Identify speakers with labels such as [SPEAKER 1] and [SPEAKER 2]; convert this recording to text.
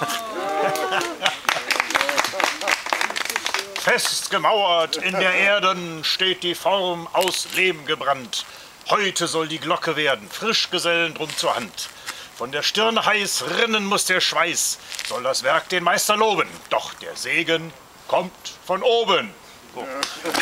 [SPEAKER 1] Festgemauert in der Erden steht die Form aus Lehm gebrannt. Heute soll die Glocke werden, Frischgesellen drum zur Hand. Von der Stirn heiß rinnen muss der Schweiß, soll das Werk den Meister loben. Doch der Segen kommt von oben. Oh.